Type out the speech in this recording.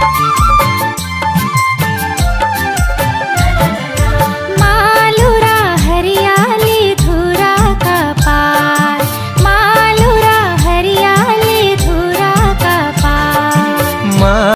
Música